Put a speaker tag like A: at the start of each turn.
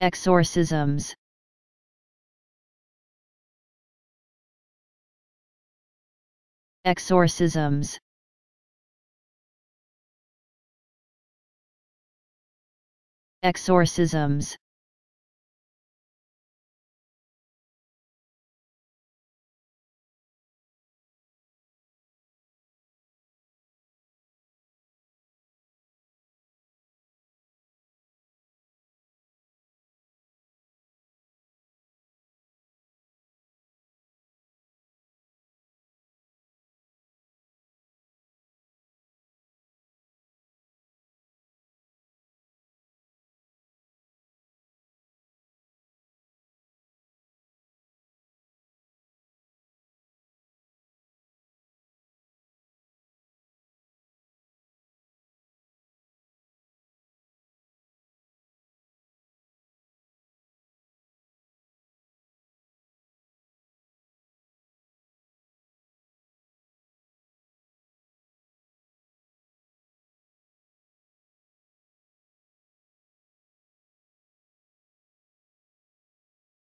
A: exorcisms. Exorcisms. Exorcisms.